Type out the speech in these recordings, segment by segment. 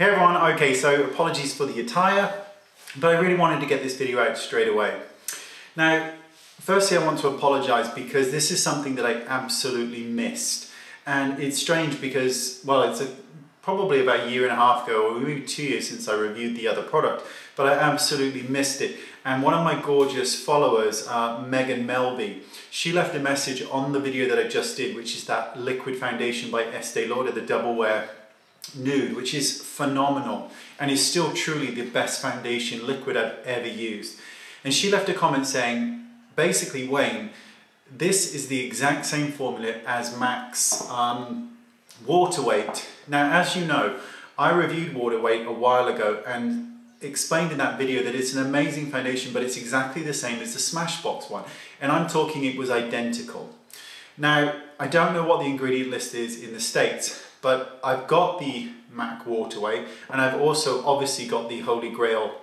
Hey everyone, okay, so apologies for the attire, but I really wanted to get this video out straight away. Now, firstly I want to apologize because this is something that I absolutely missed. And it's strange because, well, it's a, probably about a year and a half ago, or maybe two years since I reviewed the other product, but I absolutely missed it. And one of my gorgeous followers, uh, Megan Melby, she left a message on the video that I just did, which is that liquid foundation by Estee Lauder, the Double Wear nude, which is phenomenal and is still truly the best foundation liquid I've ever used. And she left a comment saying, basically, Wayne, this is the exact same formula as MAC's um, Water Weight. Now, as you know, I reviewed Water Weight a while ago and explained in that video that it's an amazing foundation, but it's exactly the same as the Smashbox one. And I'm talking it was identical. Now, I don't know what the ingredient list is in the States, but I've got the MAC Waterweight, and I've also obviously got the Holy Grail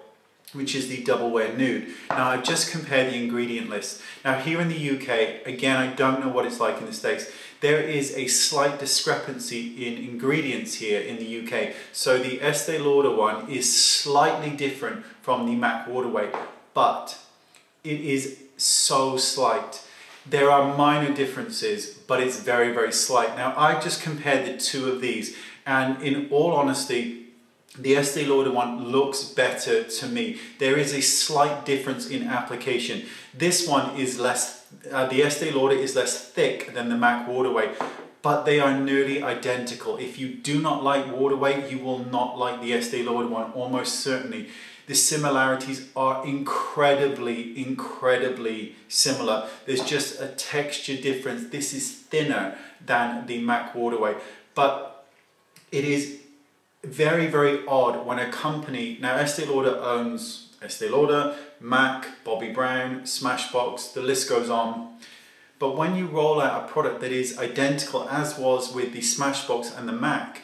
which is the double wear nude. Now I've just compared the ingredient list. Now here in the UK, again I don't know what it's like in the States, there is a slight discrepancy in ingredients here in the UK. So the Estee Lauder one is slightly different from the MAC Waterweight, but it is so slight. There are minor differences, but it's very, very slight. Now, I just compared the two of these, and in all honesty, the Estee Lauder one looks better to me. There is a slight difference in application. This one is less, uh, the Estee Lauder is less thick than the MAC Waterweight, but they are nearly identical. If you do not like Waterweight, you will not like the Estee Lauder one, almost certainly the similarities are incredibly, incredibly similar. There's just a texture difference. This is thinner than the MAC Waterweight, but it is very, very odd when a company, now Estee Lauder owns Estee Lauder, MAC, Bobbi Brown, Smashbox, the list goes on. But when you roll out a product that is identical as was with the Smashbox and the MAC,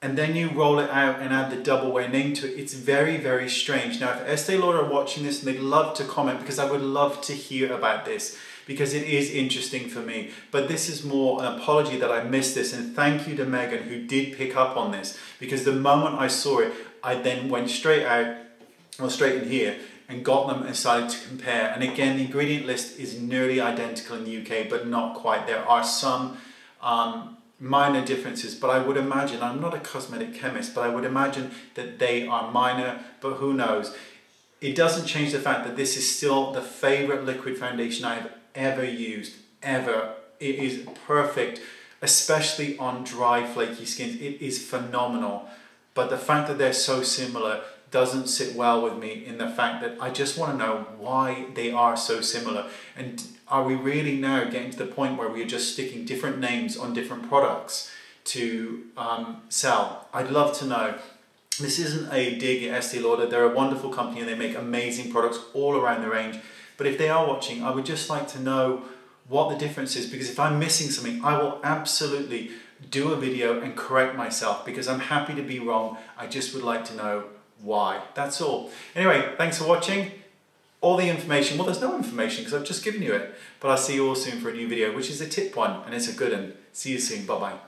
and then you roll it out and add the double wear name to it. It's very, very strange. Now, if Estee Lauder are watching this and they'd love to comment because I would love to hear about this because it is interesting for me. But this is more an apology that I missed this and thank you to Megan who did pick up on this because the moment I saw it, I then went straight out, or straight in here and got them and started to compare. And again, the ingredient list is nearly identical in the UK, but not quite. There are some um, minor differences, but I would imagine, I'm not a cosmetic chemist, but I would imagine that they are minor, but who knows. It doesn't change the fact that this is still the favorite liquid foundation I've ever used, ever. It is perfect, especially on dry, flaky skins. It is phenomenal. But the fact that they're so similar doesn't sit well with me in the fact that I just want to know why they are so similar. And are we really now getting to the point where we're just sticking different names on different products to um, sell? I'd love to know. This isn't a dig at Estee Lauder. They're a wonderful company and they make amazing products all around the range. But if they are watching, I would just like to know what the difference is because if I'm missing something, I will absolutely do a video and correct myself because I'm happy to be wrong. I just would like to know why. That's all. Anyway, thanks for watching. All the information, well there's no information because I've just given you it, but I'll see you all soon for a new video, which is a tip one and it's a good one. See you soon, bye bye.